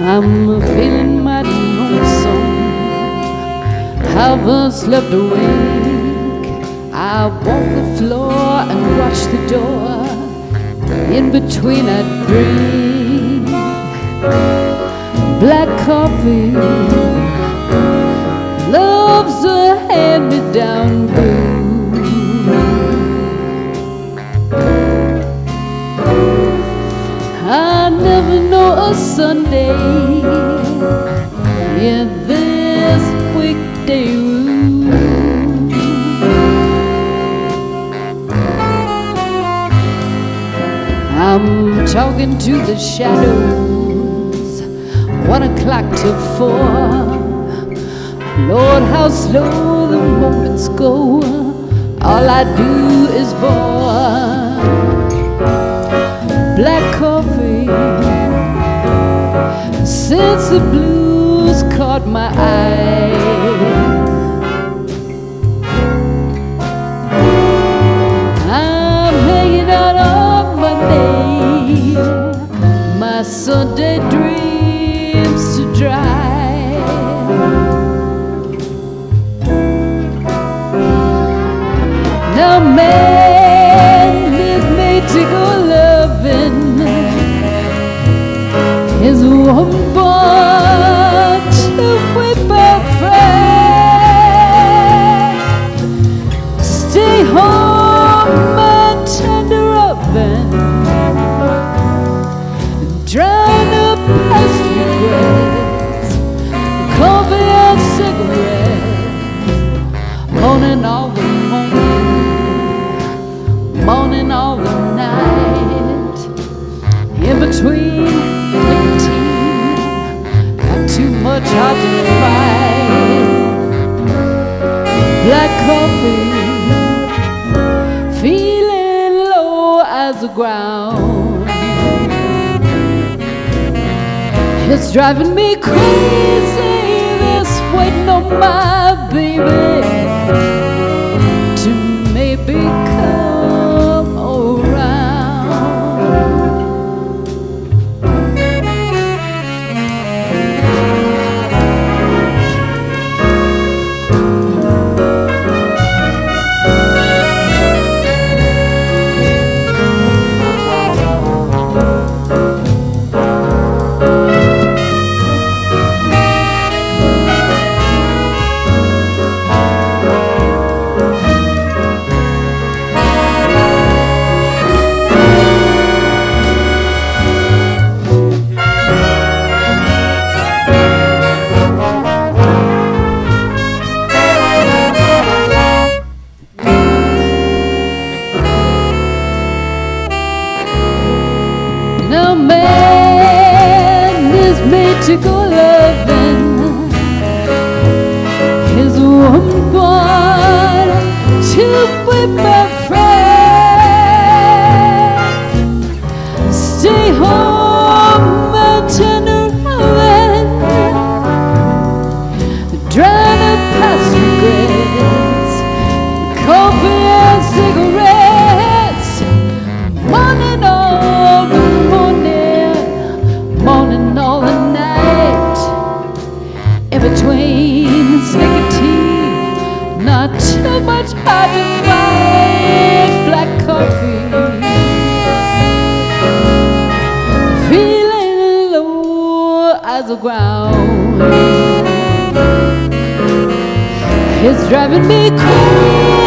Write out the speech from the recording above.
I'm feeling mighty lonesome. Haven't slept a. I walk the floor and watch the door. In between, I drink black coffee. Love's a hand-me-down brew. Sunday in this weekday room. I'm talking to the shadows, one o'clock to four. Lord, how slow the moments go. All I do is bore black coffee the blues caught my eye. His one to whip out. Stay home and tender oven. Drown up past regrets. Coffee and cigarettes. Moaning all the between nicotine, got too much hard to fight. Black coffee, feeling low as the ground. It's driving me crazy, this waiting on my to go loving. His woman born to the ground. It's driving me crazy,